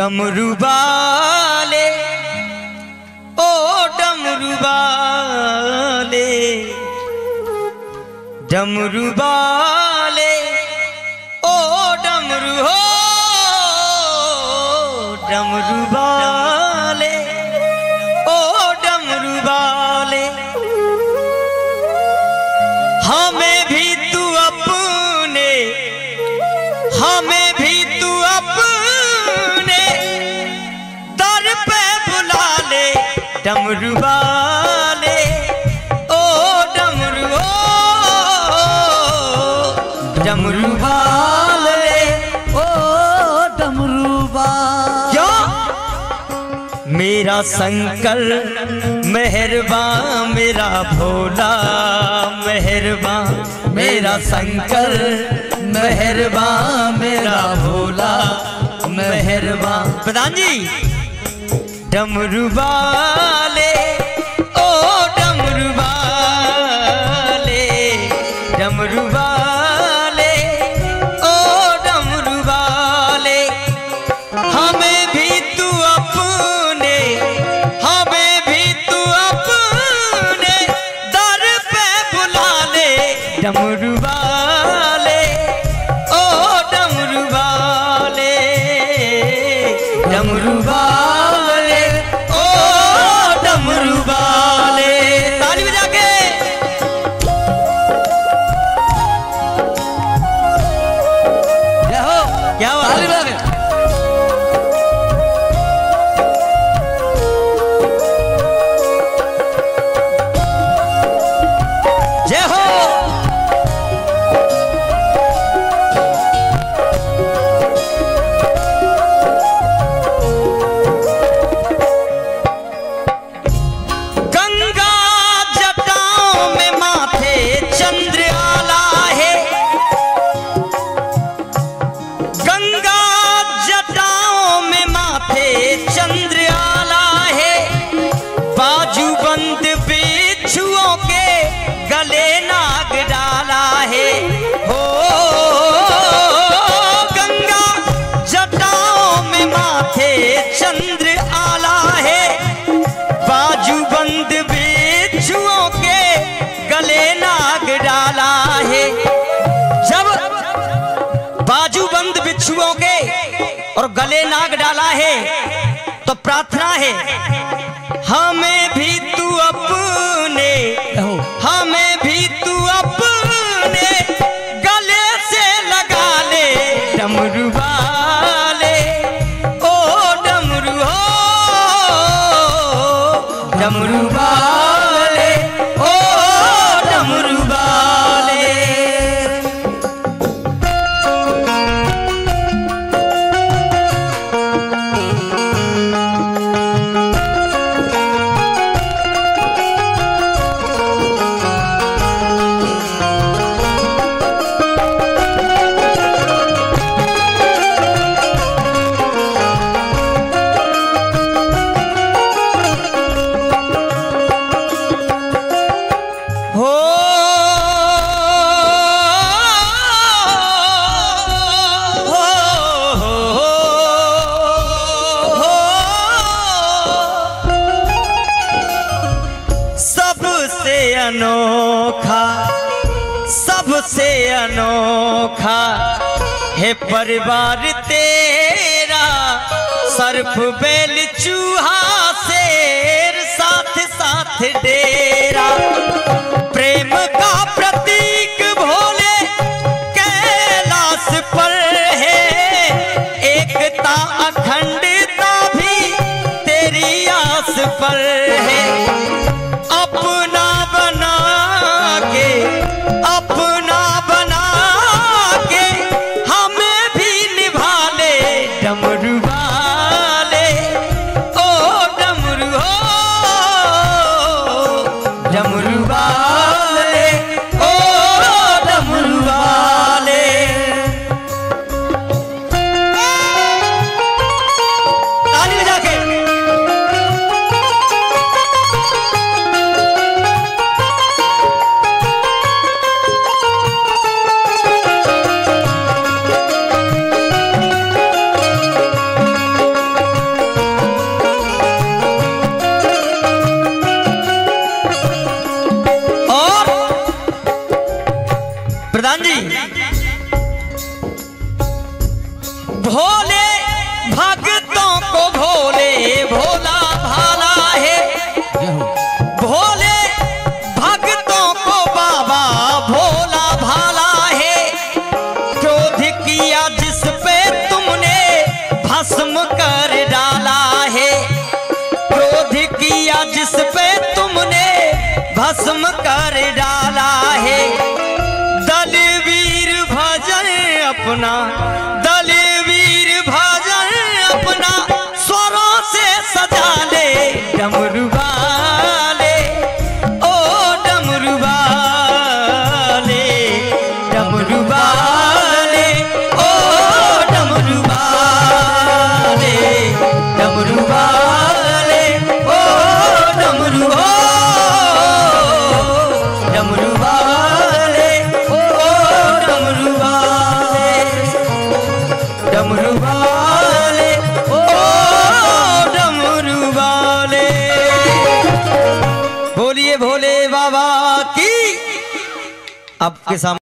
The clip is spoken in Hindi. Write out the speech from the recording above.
डमरू वाले ओ डमरू वाले ओ डमरू हो डमरू वाले डमरू वाले ओ डमरू ओ डमरू ओ डमरू बाल क्यों मेरा शंकर मेहरबान मेरा भोला मेहरबान मेरा शंकर मेहरबान मेरा भोला मेहरबान प्रधान जी डमरू वाले ओ डमरू वाले डमरू चंद्र आला है। बाजूबंद बिच्छुओं के गले नाग डाला है। जब बाजूबंद बिच्छुओं के और गले नाग डाला है तो प्रार्थना है, हमें भी तू अपने, हमें भी तू अपने गले से लगा ले। डमरू अनोखा, सबसे अनोखा है परिवार तेरा। सर्फ बेल चूहा, शेर साथ साथ डेरा। प्रेम का प्रतीक भोले, कैलाश पर है। एकता अखंडता भी तेरी आस पर भोले, भक्तों को भोले, भोला भाला है। भोले, भक्तों को बाबा भोला भाला है। क्रोध किया जिस पे तुमने भस्म कर डाला है। क्रोध किया जिस पे तुमने भस्म कर डाला है। दलवीर भजन अपना सजा ले आपके सामने